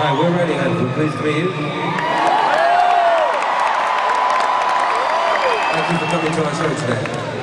Hi, right, we're ready, and We're pleased to meet you. Thank you for coming to our show today.